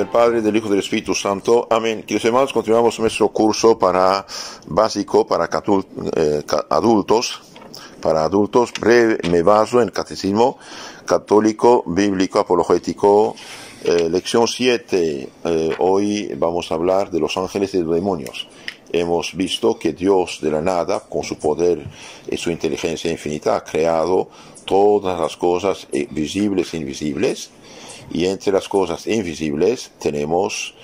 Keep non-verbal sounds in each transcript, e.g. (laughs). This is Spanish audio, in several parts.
del Padre, del Hijo y del Espíritu Santo. Amén. Queridos hermanos, continuamos nuestro curso para básico para eh, adultos. Para adultos, breve, me baso en Catecismo Católico, Bíblico, Apologético, eh, lección 7. Eh, hoy vamos a hablar de los ángeles y los demonios. Hemos visto que Dios de la nada, con su poder y su inteligencia infinita, ha creado todas las cosas visibles e invisibles y entre las cosas invisibles tenemos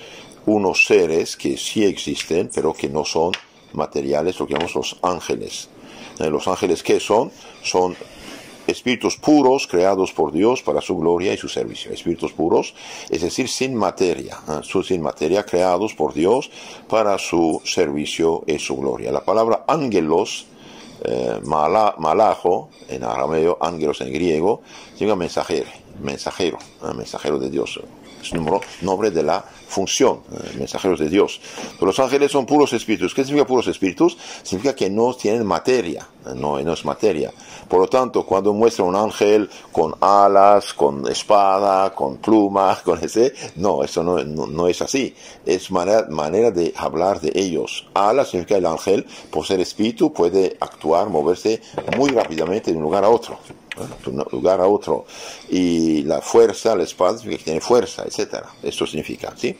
unos seres que sí existen, pero que no son materiales, lo que llamamos los ángeles. Eh, los ángeles, ¿qué son? Son espíritus puros creados por Dios para su gloria y su servicio. Espíritus puros, es decir, sin materia, ¿eh? sin materia, creados por Dios para su servicio y su gloria. La palabra ángelos, eh, malajo en arameo, ángelos en griego, significa mensajero mensajero, ¿eh? mensajero de Dios. Es un nombre de la función, ¿eh? mensajeros de Dios. Pero los ángeles son puros espíritus. ¿Qué significa puros espíritus? Significa que no tienen materia, ¿eh? no, no es materia. Por lo tanto, cuando muestra un ángel con alas, con espada, con pluma, (laughs) con ese, no, eso no, no, es así. Es manera, manera de hablar de ellos. Alas significa el ángel, por ser espíritu, puede actuar, moverse muy rápidamente de un lugar a otro de un lugar a otro. Y la fuerza, la espada, que tiene fuerza, etc. Esto significa, ¿sí?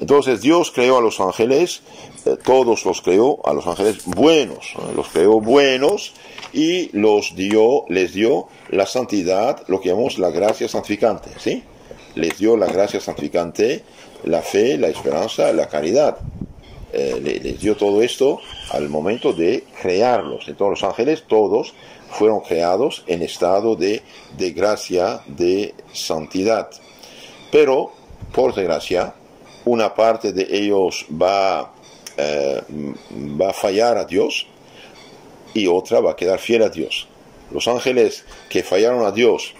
Entonces Dios creó a los ángeles, eh, todos los creó, a los ángeles buenos, los creó buenos y los dio, les dio la santidad, lo que llamamos la gracia santificante, ¿sí? Les dio la gracia santificante, la fe, la esperanza, la caridad. Eh, les dio todo esto al momento de crearlos. Entonces los ángeles, todos, fueron creados en estado de, de gracia, de santidad. Pero, por desgracia, una parte de ellos va, eh, va a fallar a Dios y otra va a quedar fiel a Dios. Los ángeles que fallaron a Dios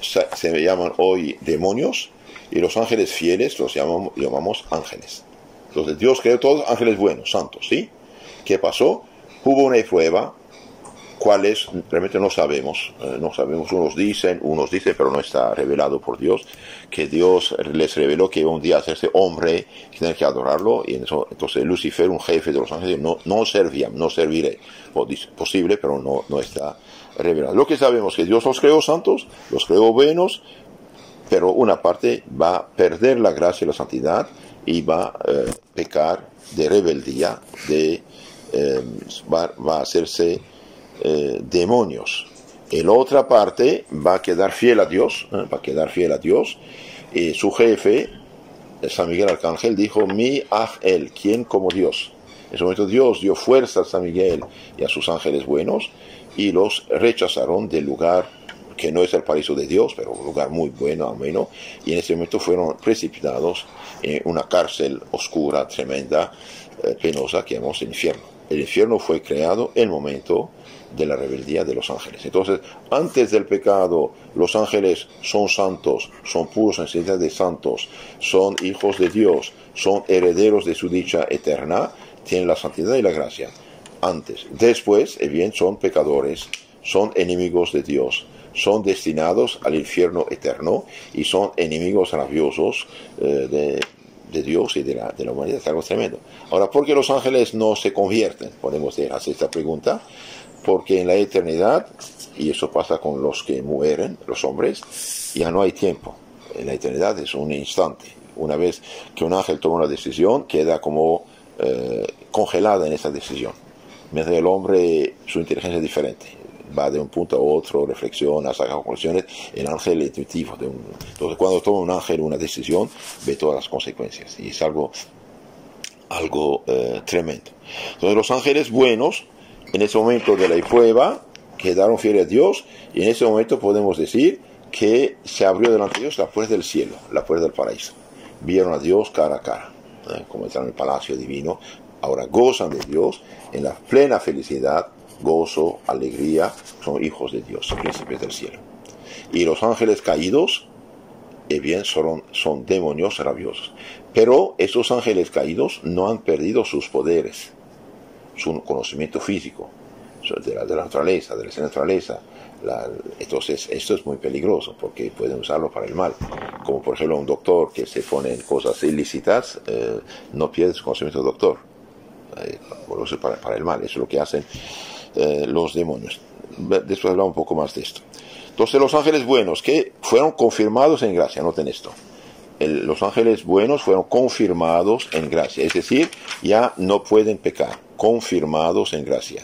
se, llaman hoy demonios y los ángeles fieles los llamamos, ángeles. Entonces Dios creó todos ángeles buenos, santos, ¿sí? ¿Qué pasó? Hubo una prueba, cuáles realmente no sabemos, eh, no sabemos, unos dicen, unos dicen, pero no está revelado por Dios, que Dios les reveló que un día hacerse hombre, que tienen que adorarlo, y entonces Lucifer, un jefe de los ángeles, no, no servía, no serviré, posible, pero no, no está revelado. Lo que sabemos es que Dios los creó santos, los creó buenos, pero una parte va a perder la gracia y la santidad y va a eh, pecar de rebeldía, de, eh, va, va a hacerse eh, demonios. El otra parte va a quedar fiel a Dios, ¿eh? va a quedar fiel a Dios. Y su jefe, San Miguel Arcángel, dijo, mi ángel, ¿quién como Dios? En ese momento Dios dio fuerza a San Miguel y a sus ángeles buenos y los rechazaron del lugar que no es el paraíso de Dios, pero un lugar muy bueno, ameno, y en ese momento fueron precipitados en una cárcel oscura, tremenda, eh, penosa, que llamamos infierno. El infierno fue creado en el momento de la rebeldía de los ángeles. Entonces, antes del pecado, los ángeles son santos, son puros en de santos, son hijos de Dios, son herederos de su dicha eterna, tienen la santidad y la gracia. Antes, después, eh bien, son pecadores, son enemigos de Dios, son destinados al infierno eterno y son enemigos rabiosos eh, de, de, Dios y de la, de la humanidad. Es algo tremendo. Ahora, ¿por qué los ángeles no se convierten? Podemos hacer esta pregunta porque en la eternidad, y eso pasa con los que mueren, los hombres, ya no hay tiempo. En la eternidad es un instante. Una vez que un ángel toma una decisión, queda como eh, congelada en esa decisión. Mientras el hombre, su inteligencia es diferente. Va de un punto a otro, reflexiona, saca conclusiones. El ángel es intuitivo. De un... Entonces, cuando toma un ángel una decisión, ve todas las consecuencias. Y es algo, algo eh, tremendo. Entonces, los ángeles buenos en ese momento de la prueba quedaron fieles a Dios y en ese momento podemos decir que se abrió delante de Dios la puerta del cielo, la puerta del paraíso. Vieron a Dios cara a cara, ¿eh? como están en el palacio divino. Ahora gozan de Dios en la plena felicidad, gozo, alegría. Son hijos de Dios, príncipes del cielo. Y los ángeles caídos, eh bien, son, son demonios rabiosos. Pero esos ángeles caídos no han perdido sus poderes su conocimiento físico de la, de la naturaleza, de la naturaleza, entonces, esto es muy peligroso porque pueden usarlo para el mal. Como por ejemplo un doctor que se pone en cosas ilícitas, eh, no pierde su conocimiento de doctor. Eh, para, para, el mal, eso es lo que hacen eh, los demonios. Después hablamos un poco más de esto. Entonces, los ángeles buenos que fueron confirmados en gracia, noten esto. los ángeles buenos fueron confirmados en gracia, es decir, ya no pueden pecar, confirmados en gracia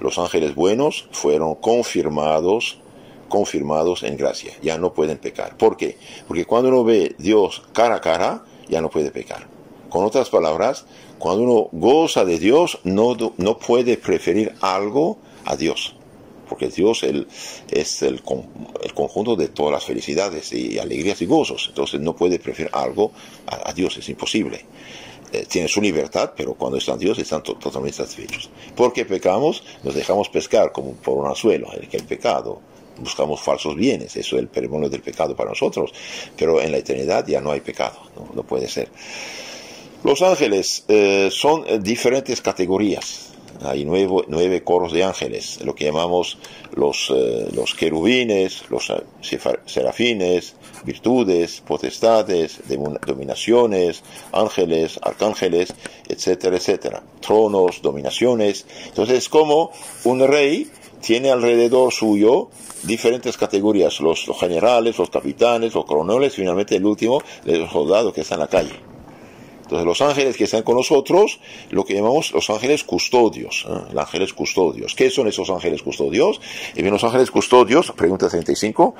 los ángeles buenos fueron confirmados confirmados en gracia, ya no pueden pecar. ¿Por qué? Porque cuando uno ve Dios cara a cara, ya no puede pecar. Con otras palabras, cuando uno goza de Dios, no, no puede preferir algo a Dios. Porque Dios es el, conjunto de todas las felicidades y alegrías y gozos. Entonces no puede preferir algo a Dios, es imposible. Eh, tienen su libertad, pero cuando están Dios están totalmente satisfechos. Porque pecamos, nos dejamos pescar como por un anzuelo, el que el pecado. Buscamos falsos bienes, eso es el patrimonio del pecado para nosotros, pero en la eternidad ya no hay pecado, no, puede ser. Los ángeles eh, son diferentes categorías hay nueve, nueve, coros de ángeles, lo que llamamos los, eh, los querubines, los serafines, virtudes, potestades, dominaciones, ángeles, arcángeles, etcétera, etcétera. Tronos, dominaciones. Entonces es como un rey tiene alrededor suyo diferentes categorías, los, generales, los capitanes, los coroneles, finalmente el último, los soldados que están en la calle. Entonces los ángeles que están con nosotros, lo que llamamos los ángeles custodios, ¿eh? los ángeles custodios. ¿Qué son esos ángeles custodios? Y bien, los ángeles custodios, pregunta 35,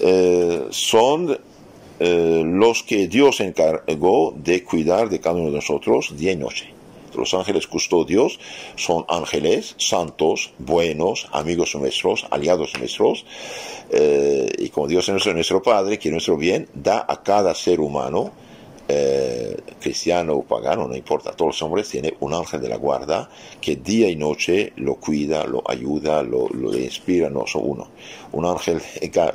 eh, son eh, los que Dios encargó de cuidar de cada uno de nosotros día y noche. Los ángeles custodios son ángeles santos, buenos, amigos nuestros, aliados nuestros, y como Dios es nuestro Padre, que nuestro bien da a cada ser humano eh, cristiano o pagano, no importa, todos los hombres tienen un ángel de la guarda que día y noche lo cuida, lo ayuda, lo, inspira, no son uno. Un ángel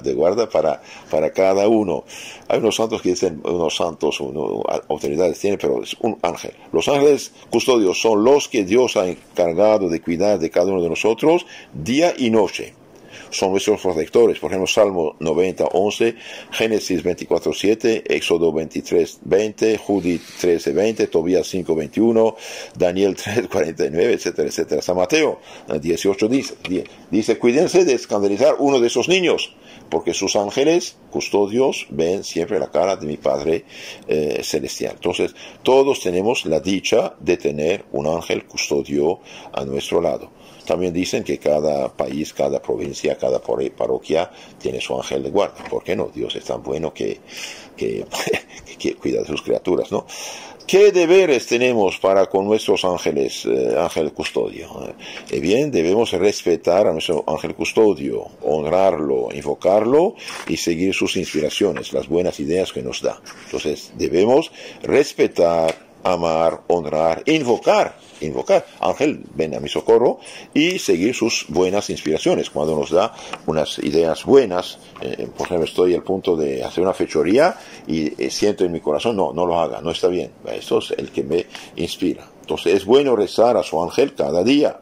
de guarda para, para cada uno. Hay unos santos que dicen, unos santos, autoridades tienen, pero es un ángel. Los ángeles custodios son los que Dios ha encargado de cuidar de cada uno de nosotros día y noche son nuestros protectores. Por ejemplo, Salmo 90, 11, Génesis 24, 7, Éxodo 23, 20, Judith 13, 20, Tobías 5, 21, Daniel 3, 49, etcétera, etcétera. San Mateo 18 dice, dice, cuídense de escandalizar uno de esos niños, porque sus ángeles custodios ven siempre la cara de mi Padre eh, Celestial. Entonces, todos tenemos la dicha de tener un ángel custodio a nuestro lado. También dicen que cada país, cada provincia, cada parroquia tiene su ángel de guarda. ¿Por qué no? Dios es tan bueno (laughs) que, que, cuida de sus criaturas, ¿no? ¿Qué deberes tenemos para con nuestros ángeles, eh, ángel custodio? Eh, bien, debemos respetar a nuestro ángel custodio, honrarlo, invocarlo y seguir sus inspiraciones, las buenas ideas que nos da. Entonces, debemos respetar, amar, honrar, invocar invocar. Ángel, ven a mi socorro y seguir sus buenas inspiraciones. Cuando nos da unas ideas buenas, eh, por ejemplo, estoy al punto de hacer una fechoría y eh, siento en mi corazón, no, no lo haga, no está bien. Eso es el que me inspira. Entonces es bueno rezar a su ángel cada día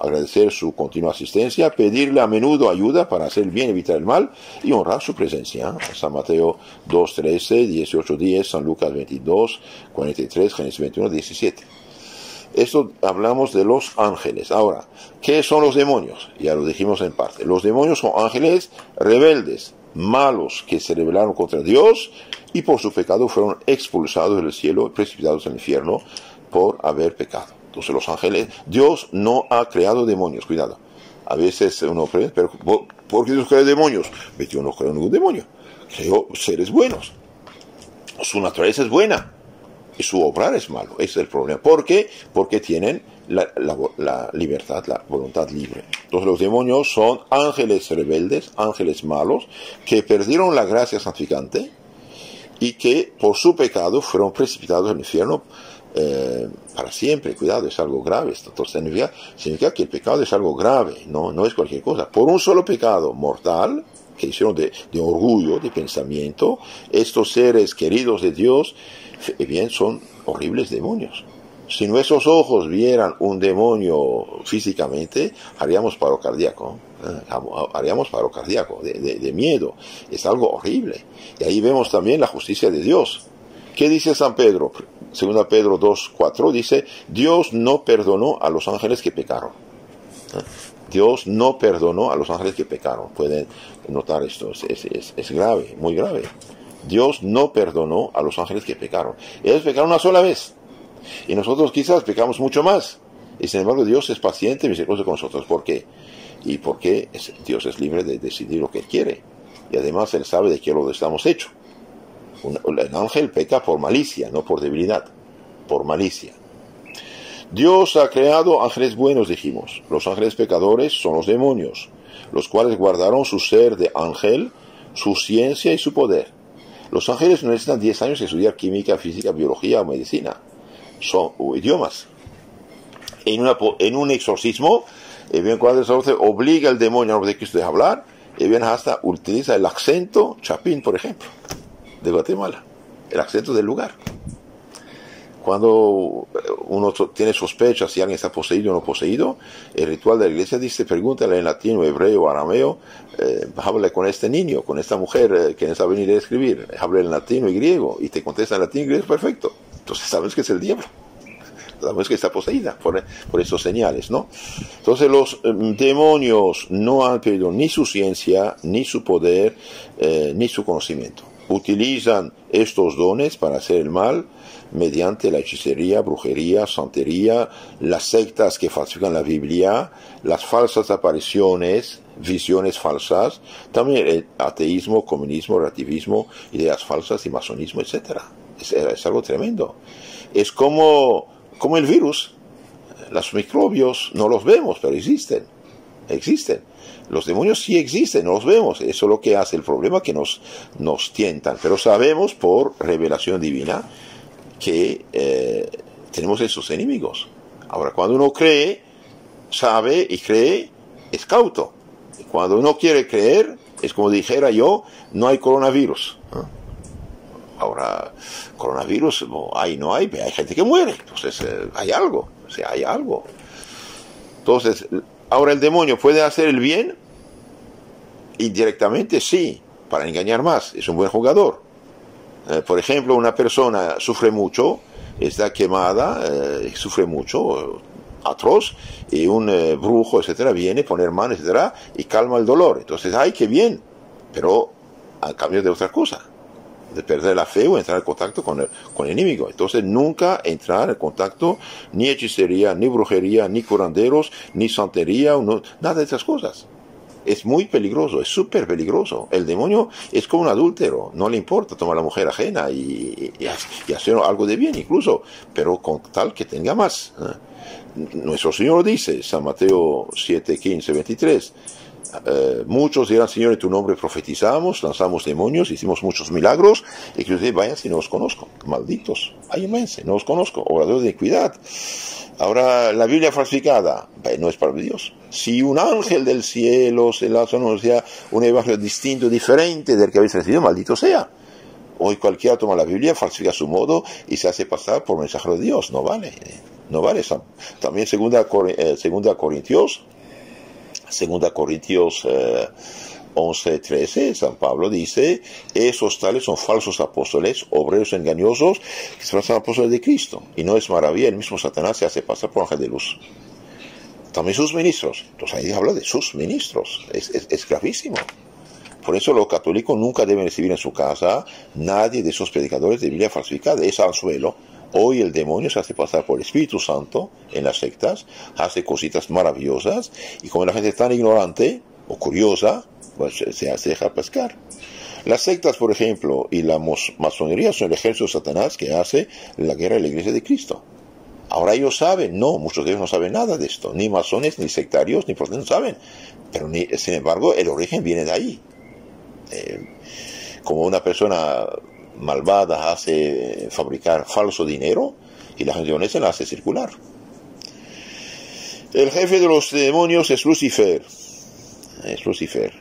agradecer su continua asistencia, pedirle a menudo ayuda para hacer el bien, evitar el mal y honrar su presencia. San Mateo 2, 13, 18, 10, San Lucas 22, 43, Génesis 21, 17. Esto hablamos de los ángeles. Ahora, ¿qué son los demonios? Ya lo dijimos en parte. Los demonios son ángeles rebeldes, malos, que se rebelaron contra Dios y por su pecado fueron expulsados del cielo, precipitados en el infierno por haber pecado. Entonces los ángeles, Dios no ha creado demonios, cuidado. A veces uno cree, pero ¿por qué Dios crea demonios? Dios no creó ningún demonio, creó seres buenos. Su naturaleza es buena y su obrar es malo. Es el problema. ¿Por qué? Porque tienen la, libertad, la voluntad libre. Entonces los demonios son ángeles rebeldes, ángeles malos, que perdieron la gracia santificante y que por su pecado fueron precipitados al infierno eh, para siempre. Cuidado, es algo grave. Significa, significa, que el pecado es algo grave, no, no es cualquier cosa. Por un solo pecado mortal, que hicieron de, orgullo, de pensamiento, estos seres queridos de Dios, bien son horribles demonios. Si nuestros ojos vieran un demonio físicamente, haríamos paro cardíaco. ¿eh? Haríamos paro cardíaco, de, miedo. Es algo horrible. Y ahí vemos también la justicia de Dios. ¿Qué dice San Pedro? Segunda Pedro 2, 4 dice, Dios no perdonó a los ángeles que pecaron. ¿Eh? Dios no perdonó a los ángeles que pecaron. Pueden notar esto, es, es, grave, muy grave. Dios no perdonó a los ángeles que pecaron. Ellos pecaron una sola vez. Y nosotros quizás pecamos mucho más. Y sin embargo Dios es paciente y misericordioso con nosotros. ¿Por qué? Y porque Dios es libre de decidir lo que quiere. Y además Él sabe de qué lo estamos hechos. el ángel peca por malicia, no por debilidad. Por malicia. Dios ha creado ángeles buenos, dijimos. Los ángeles pecadores son los demonios, los cuales guardaron su ser de ángel, su ciencia y su poder. Los ángeles no necesitan 10 años de estudiar química, física, biología o medicina. Son idiomas. En, un exorcismo, el bien obliga al demonio de Cristo a hablar, y bien hasta utiliza el acento chapín, por ejemplo, de Guatemala, el acento del lugar cuando uno tiene sospechas si alguien está poseído o no poseído, el ritual de la iglesia dice, pregúntale en latín o hebreo arameo, eh, hable con este niño, con esta mujer eh, que no sabe ni a escribir, hable en latín o griego, y te contesta en latín y griego, perfecto. Entonces sabes que es el diablo. (laughs) Sabes que está poseída por, por esos señales, ¿no? Entonces los em, demonios no han perdido ni su ciencia, ni su poder, eh, ni su conocimiento. Utilizan estos dones para hacer el mal, mediante la hechicería, brujería, santería, las sectas que falsifican la Biblia, las falsas apariciones, visiones falsas, también el ateísmo, comunismo, relativismo, ideas falsas y masonismo, etc. Es, algo tremendo. Es como, como el virus. Los microbios no los vemos, pero existen. Existen. Los demonios sí existen, no los vemos. Eso es lo que hace el problema, que nos, nos tientan. Pero sabemos por revelación divina que eh, tenemos esos enemigos. Ahora, cuando uno cree, sabe y cree, es cauto. Cuando uno quiere creer, es como dijera yo, no hay coronavirus. Ahora, coronavirus, hay, no hay, hay gente que muere. Entonces, eh, hay algo, o sea, hay algo. Entonces, ahora el demonio puede hacer el bien, indirectamente sí, para engañar más, es un buen jugador. Eh, por ejemplo, una persona sufre mucho, está quemada, eh, sufre mucho, atroz, y un eh, brujo, etcétera, viene, poner mano, etcétera, y calma el dolor. Entonces, ay, qué bien, pero a cambio de otra cosa, de perder la fe o entrar en contacto con el, con el enemigo. Entonces, nunca entrar en contacto ni hechicería, ni brujería, ni curanderos, ni santería, nada de esas cosas es muy peligroso, es súper peligroso. El demonio es como un adúltero, no le importa tomar a la mujer ajena y, hacer algo de bien incluso, pero con tal que tenga más. ¿eh? Nuestro Señor dice, San Mateo 7, 15, 23, muchos dirán, Señor, en tu nombre profetizamos, lanzamos demonios, hicimos muchos milagros, y que usted vaya si no os conozco. Malditos, váyanse, no os conozco, oradores de equidad. Ahora, la Biblia falsificada, no es para Dios. Si un ángel del cielo se la anuncia un evangelio distinto, diferente del que habéis recibido, maldito sea. Hoy cualquiera toma la Biblia, falsifica su modo y se hace pasar por mensajero de Dios. No vale. No vale. También segunda, eh, segunda Corintios, segunda Corintios eh, 11, 13, San Pablo dice, esos tales son falsos apóstoles, obreros engañosos, que se pasan apóstoles de Cristo. Y no es maravilla, el mismo Satanás se hace pasar por ángel de luz. También sus ministros. Entonces ahí habla de sus ministros. Es, es, gravísimo. Por eso los católicos nunca deben recibir en su casa nadie de esos predicadores de Biblia falsificada. Es anzuelo. Hoy el demonio se hace pasar por el Espíritu Santo en las sectas, hace cositas maravillosas y como la gente es tan ignorante o curiosa, pues se, hace deja pescar. Las sectas, por ejemplo, y la masonería son el ejército de Satanás que hace la guerra de la iglesia de Cristo. Ahora ellos saben, no, muchos de ellos no saben nada de esto, ni masones, ni sectarios, ni protestantes saben, pero sin embargo el origen viene de ahí. Eh, como una persona malvada hace fabricar falso dinero y la gente honesta la hace circular. El jefe de los demonios es Lucifer. Es Lucifer.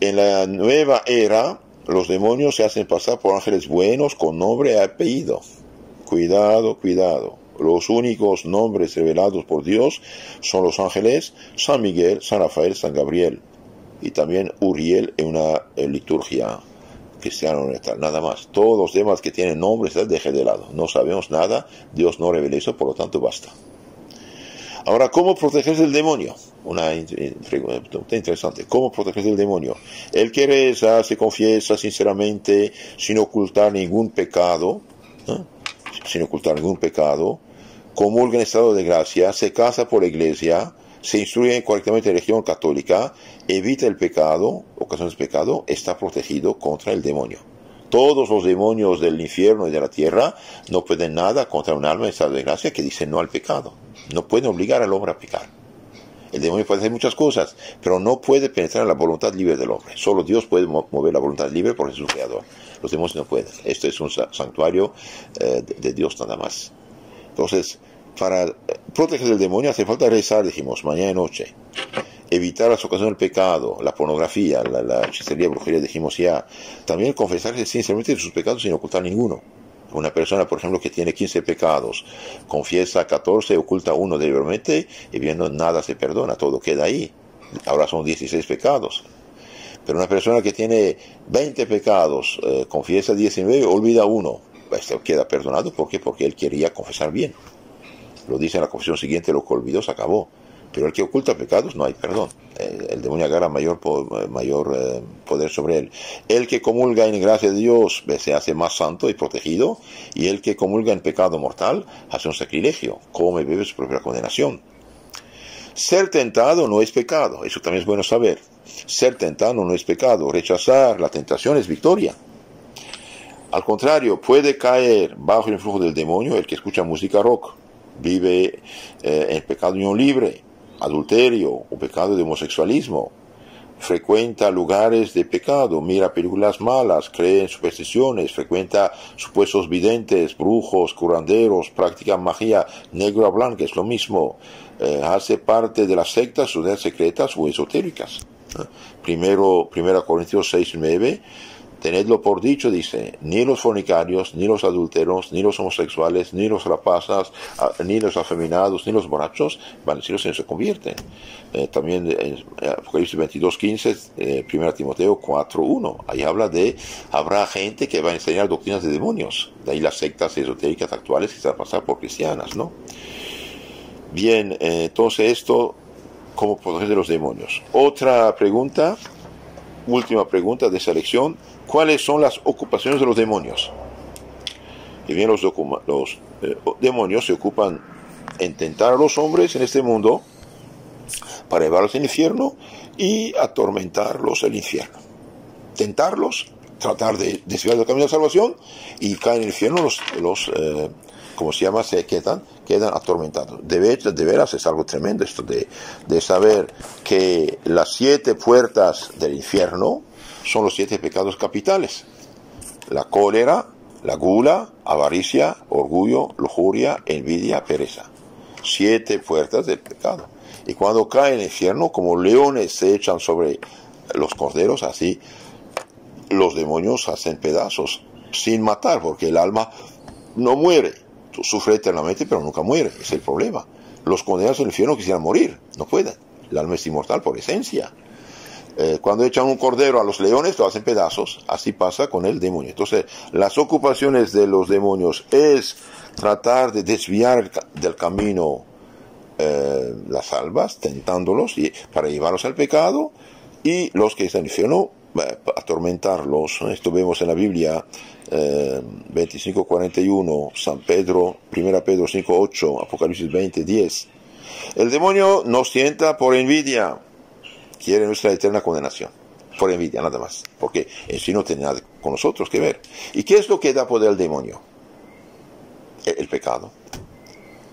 En la nueva era, los demonios se hacen pasar por ángeles buenos con nombre y apellido. cuidado, cuidado. Los únicos nombres revelados por Dios son los ángeles, San Miguel, San Rafael, San Gabriel y también Uriel en una liturgia universal, nada más. Todos los demás que tienen nombres, deje de lado. No sabemos nada, Dios no revela eso, por lo tanto basta. Ahora, ¿cómo protegerse del demonio? Una pregunta interesante. ¿Cómo protegerse del demonio? El que reza, se confiesa sinceramente, sin ocultar ningún pecado, sin ocultar ningún pecado, comulga en estado de gracia, se casa por la iglesia, se instruye correctamente en religión católica, evita el pecado, ocasiones de pecado, está protegido contra el demonio. Todos los demonios del infierno y de la tierra no pueden nada contra un alma en estado de gracia que dice no al pecado. No pueden obligar al hombre a pecar. El demonio puede hacer muchas cosas, pero no puede penetrar en la voluntad libre del hombre. Solo Dios puede mover la voluntad libre porque es su creador. Los demonios no pueden. Esto es un santuario eh, de Dios nada más. Entonces, para proteger del demonio hace falta rezar, dijimos, mañana y noche. Evitar las ocasiones del pecado, la pornografía, la, la hechicería, brujería, dijimos ya. También confesarse sinceramente sus pecados sin ocultar ninguno. Una persona, por ejemplo, que tiene 15 pecados, confiesa 14, oculta uno deliberadamente y viendo nada se perdona, todo queda ahí. Ahora son 16 pecados. Pero una persona que tiene 20 pecados, eh, confiesa 19, olvida uno, este queda perdonado. ¿Por qué? Porque él quería confesar bien. Lo dice en la confesión siguiente, lo que olvidó se acabó. Pero el que oculta pecados no hay perdón. El, demonio agarra mayor, mayor eh, poder sobre él. El que comulga en gracia de Dios se hace más santo y protegido. Y el que comulga en pecado mortal hace un sacrilegio, come, bebe su propia condenación. Ser tentado no es pecado, eso también es bueno saber. Ser tentado no es pecado, rechazar la tentación es victoria. Al contrario, puede caer bajo el influjo del demonio el que escucha música rock, vive eh, en pecado de unión libre, adulterio o pecado de homosexualismo, frecuenta lugares de pecado, mira películas malas, cree en supersticiones, frecuenta supuestos videntes, brujos, curanderos, practica magia negra o blanca, es lo mismo, eh, hace parte de las sectas, sociedades secretas o esotéricas. Primero, primero Corintios 6 y 9 Tenedlo por dicho, dice, ni los fornicarios, ni los adulteros, ni los homosexuales, ni los rapazas, ni los afeminados, ni los borrachos van a cielo se convierten. Eh, también en Apocalipsis 22, 15, eh, 1 Timoteo 4, 1, ahí habla de, habrá gente que va a enseñar doctrinas de demonios, de ahí las sectas esotéricas actuales que se van a pasar por cristianas, ¿no? Bien, eh, entonces esto, ¿cómo proteger de los demonios? Otra pregunta, última pregunta de selección cuáles son las ocupaciones de los demonios. Y bien, los, eh, demonios se ocupan en tentar a los hombres en este mundo para llevarlos al infierno y atormentarlos el infierno. Tentarlos, tratar de desviar del camino de salvación y caen en el infierno los, los eh, como se llama, se quedan, quedan atormentados. De, de veras es algo tremendo esto de, de saber que las siete puertas del infierno son los siete pecados capitales. La cólera, la gula, avaricia, orgullo, lujuria, envidia, pereza. Siete puertas del pecado. Y cuando cae el infierno, como leones se echan sobre los corderos, así los demonios hacen pedazos sin matar, porque el alma no muere. Sufre eternamente, pero nunca muere. Es el problema. Los condenados al infierno quisieran morir, no pueden. El alma es inmortal por esencia. Eh, cuando echan un cordero a los leones, lo hacen pedazos. Así pasa con el demonio. Entonces, las ocupaciones de los demonios es tratar de desviar del camino eh, las almas, tentándolos y, para llevarlos al pecado, y los que están en el infierno, eh, atormentarlos. Esto vemos en la Biblia 25.41, San Pedro, 1 Pedro 5.8, Apocalipsis 20.10. El demonio nos sienta por envidia quiere nuestra eterna condenación. Por envidia, nada más. Porque en sí no tiene nada con nosotros que ver. ¿Y qué es lo que da poder al demonio? El, pecado.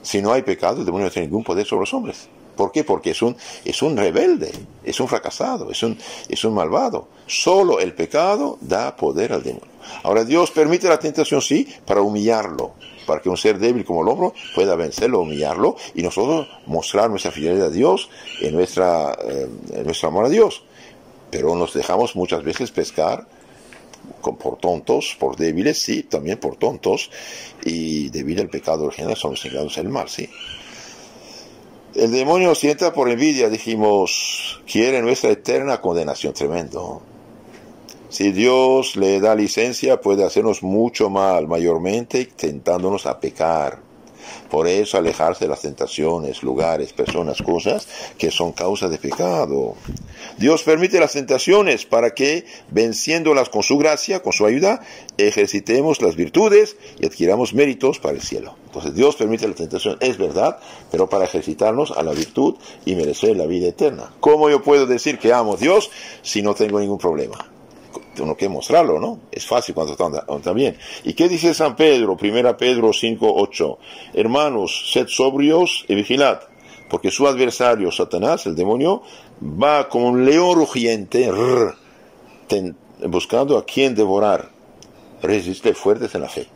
Si no hay pecado, el demonio no tiene ningún poder sobre los hombres. ¿Por qué? Porque es un, es un rebelde, es un fracasado, es un, es un malvado. Solo el pecado da poder al demonio. Ahora Dios permite la tentación, sí, para humillarlo, para que un ser débil como el hombro pueda vencerlo, humillarlo y nosotros mostrar nuestra fidelidad a Dios en, nuestra, eh, en nuestro amor a Dios. Pero nos dejamos muchas veces pescar por tontos, por débiles, sí, también por tontos, y debido al pecado original somos engañados el mal, sí. El demonio sienta por envidia, dijimos, quiere nuestra eterna condenación, tremendo. Si Dios le da licencia, puede hacernos mucho mal, mayormente tentándonos a pecar. Por eso alejarse de las tentaciones, lugares, personas, cosas que son causa de pecado. Dios permite las tentaciones para que, venciéndolas con su gracia, con su ayuda, ejercitemos las virtudes y adquiramos méritos para el cielo. Entonces Dios permite la tentación, es verdad, pero para ejercitarnos a la virtud y merecer la vida eterna. ¿Cómo yo puedo decir que amo a Dios si no tengo ningún problema? Tengo que mostrarlo, ¿no? Es fácil cuando está, bien. ¿Y qué dice San Pedro? Primera Pedro 5, 8. Hermanos, sed sobrios y vigilad, porque su adversario, Satanás, el demonio, va como un león rugiente, buscando a quien devorar. Resiste fuertes en la fe.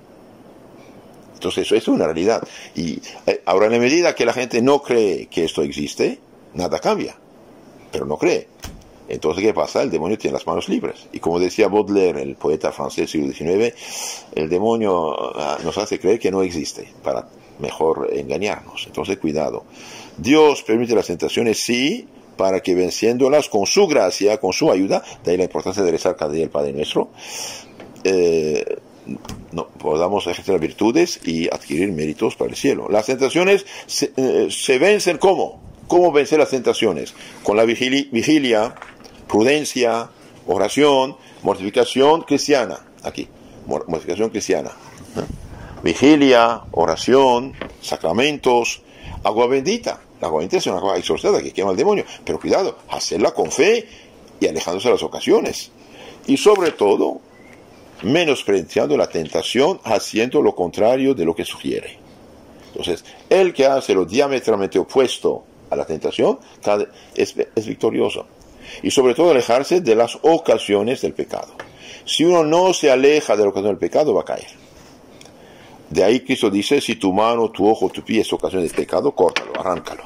Entonces, eso es una realidad. Y eh, ahora, en la medida que la gente no cree que esto existe, nada cambia. Pero no cree. Entonces, ¿qué pasa? El demonio tiene las manos libres. Y como decía Baudelaire, el poeta francés del siglo XIX, el demonio ah, nos hace creer que no existe para mejor engañarnos. Entonces, cuidado. Dios permite las tentaciones, sí, para que venciéndolas con su gracia, con su ayuda, de ahí la importancia de rezar cada día el Padre Nuestro, eh, podamos ejercer virtudes y adquirir méritos para el cielo. Las tentaciones se, eh, se vencen ¿cómo? ¿Cómo vencer las tentaciones? Con la vigilia, prudencia, oración, mortificación cristiana. Aquí, mortificación cristiana. Vigilia, oración, sacramentos, agua bendita. La agua bendita es una agua exorcizada que quema al demonio. Pero cuidado, hacerla con fe y alejándose de las ocasiones. Y sobre todo, menospreciando la tentación, haciendo lo contrario de lo que sugiere. Entonces, el que hace lo diametralmente opuesto a la tentación es victorioso y sobre todo alejarse de las ocasiones del pecado. Si uno no se aleja de la ocasión del pecado, va a caer. De ahí Cristo dice, si tu mano, tu ojo, tu pie es ocasión del pecado, córtalo, arráncalo.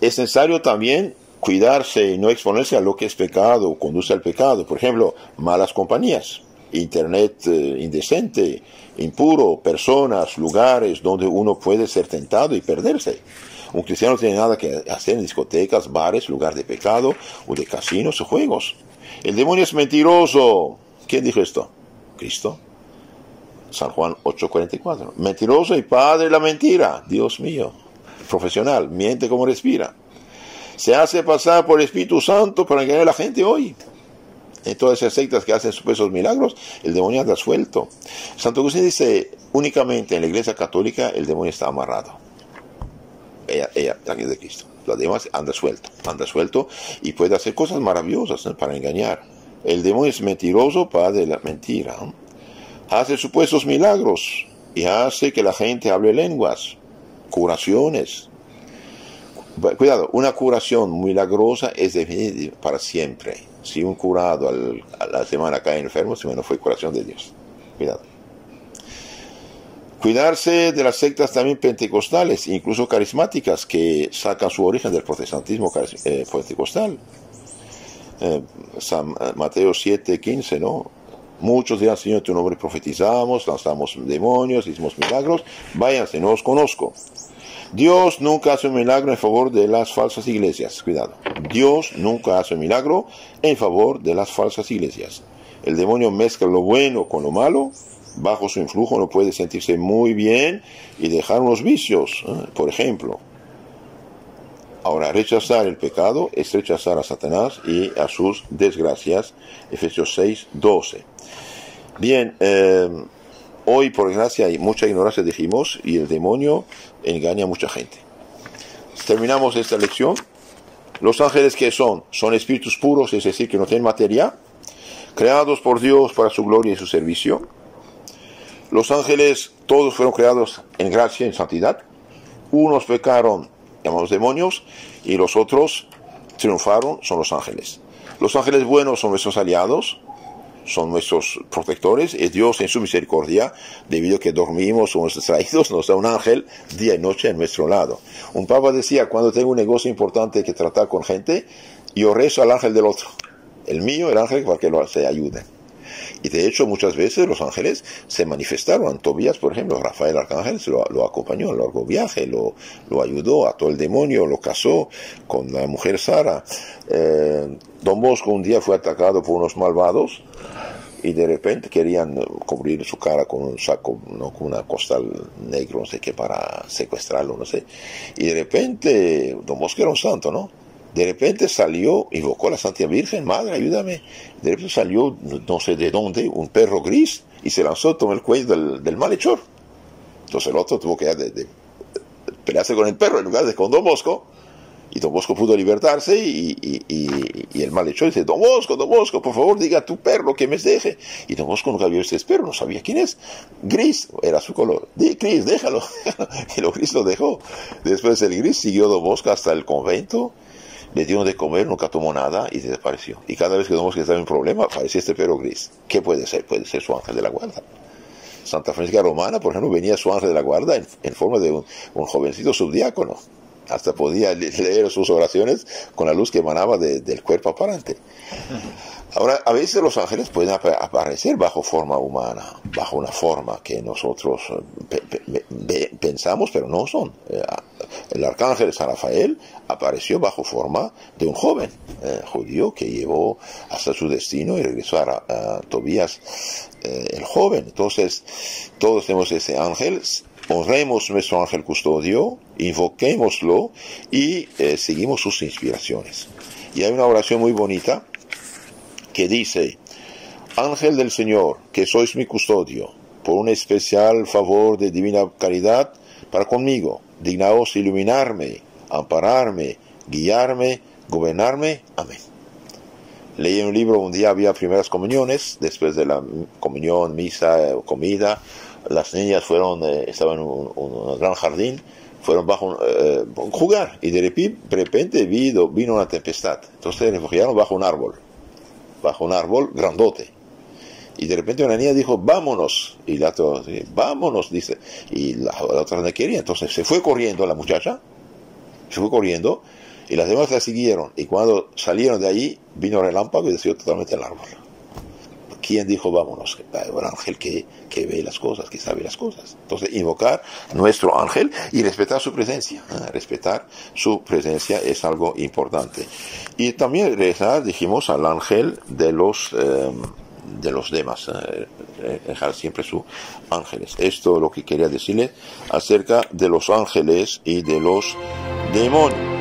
Es necesario también cuidarse y no exponerse a lo que es pecado o conduce al pecado. Por ejemplo, malas compañías, internet eh, indecente, impuro, personas, lugares donde uno puede ser tentado y perderse. Un cristiano no tiene nada que hacer en discotecas, bares, lugar de pecado o de casinos o juegos. El demonio es mentiroso. ¿Quién dijo esto? Cristo. San Juan 8:44. Mentiroso y padre de la mentira. Dios mío. Profesional. Miente como respira. Se hace pasar por el Espíritu Santo para engañar a la gente hoy. En todas esas sectas que hacen supuestos milagros, el demonio anda suelto. Santo Agustín dice, únicamente en la iglesia católica el demonio está amarrado ella, ella, es de Cristo. Los demás anda suelto, anda suelto y puede hacer cosas maravillosas para engañar. El demonio es mentiroso, padre de la mentira. Hace supuestos milagros y hace que la gente hable lenguas, curaciones. Cuidado, una curación milagrosa es definitiva para siempre. Si un curado a la semana cae enfermo, no fue curación de Dios. Cuidado. Cuidarse de las sectas también pentecostales, incluso carismáticas, que sacan su origen del protestantismo eh, pentecostal. Eh, San eh, Mateo 7, 15, ¿no? Muchos dirán, Señor, tu nombre profetizamos, lanzamos demonios, hicimos milagros, váyanse, no os conozco. Dios nunca hace un milagro en favor de las falsas iglesias. Cuidado. Dios nunca hace un milagro en favor de las falsas iglesias. El demonio mezcla lo bueno con lo malo bajo su influjo no puede sentirse muy bien y dejar unos vicios, ¿eh? por ejemplo. Ahora, rechazar el pecado es rechazar a Satanás y a sus desgracias. Efesios 6, 12. Bien, eh, hoy por gracia hay mucha ignorancia, dijimos, y el demonio engaña a mucha gente. Terminamos esta lección. Los ángeles que son, son espíritus puros, es decir, que no tienen materia, creados por Dios para su gloria y su servicio los ángeles todos fueron creados en gracia, en santidad. Unos pecaron, llamados demonios, y los otros triunfaron, son los ángeles. Los ángeles buenos son nuestros aliados, son nuestros protectores, y Dios en su misericordia, debido a que dormimos o nos distraídos, nos da un ángel día y noche a nuestro lado. Un papa decía, cuando tengo un negocio importante que tratar con gente, yo rezo al ángel del otro. El mío, el ángel, para que lo se ayude. Y de hecho muchas veces los ángeles se manifestaron. Tobías, por ejemplo, Rafael Arcángel lo, lo acompañó en largo viaje, lo, lo ayudó, a todo el demonio, lo casó con la mujer Sara. Eh, Don Bosco un día fue atacado por unos malvados y de repente querían cubrir su cara con un saco, ¿no? con una costal negro, no sé qué, para secuestrarlo, no sé. Y de repente, Don Bosco era un santo, ¿no? De repente salió, invocó a la Santa Virgen, Madre, ayúdame. De repente salió, no sé de dónde, un perro gris y se lanzó todo el cuello del, malhechor. Entonces el otro tuvo que de, pelearse con el perro en lugar de con Don Bosco y Don Bosco pudo libertarse y, el malhechor dice, Don Bosco, Don Bosco, por favor diga a tu perro que me deje. Y Don Bosco nunca vio ese perro, no sabía quién es. Gris era su color. Di, gris, (laughs) déjalo. y lo gris lo dejó. Después el gris siguió Don Bosco hasta el convento, le dieron de comer, nunca tomó nada y desapareció. Y cada vez que Don Bosco estaba en problema, aparecía este perro gris. ¿Qué puede ser? Puede ser su ángel de la guarda. Santa Francisca Romana, por ejemplo, venía su ángel de la guarda en, forma de un, jovencito subdiácono hasta podía leer sus oraciones con la luz que emanaba del cuerpo aparente. Ahora, a veces los ángeles pueden aparecer bajo forma humana, bajo una forma que nosotros eh, pensamos, pero no son. Eh, el arcángel San Rafael apareció bajo forma de un joven eh, judío que llevó hasta su destino y regresó a, Tobías el joven. Entonces, todos tenemos ese ángel honremos nuestro ángel custodio, invoquémoslo y eh, seguimos sus inspiraciones. Y hay una oración muy bonita que dice, Ángel del Señor, que sois mi custodio, por un especial favor de divina caridad para conmigo, dignaos iluminarme, ampararme, guiarme, gobernarme. Amén. Leí un libro, un día había primeras comuniones, después de la comunión, misa, comida, las niñas fueron, eh, estaban en un, gran jardín, fueron bajo eh, jugar y de repente vino, una tempestad. Entonces refugiaron bajo un árbol, bajo un árbol grandote. Y de repente una niña dijo, vámonos. Y la otra, vámonos, dice. Y la, otra no quería. Entonces se fue corriendo la muchacha, se fue corriendo, y las demás la siguieron. Y cuando salieron de allí, vino el relámpago y destruyó totalmente el árbol. ¿Quién dijo vámonos? Un ángel que, que, ve las cosas, que sabe las cosas. Entonces, invocar nuestro ángel y respetar su presencia. ¿eh? Respetar su presencia es algo importante. Y también rezar, dijimos, al ángel de los, em, de los demás. ¿eh? dejar siempre sus ángeles. Esto es lo que quería decirle acerca de los ángeles y de los demonios.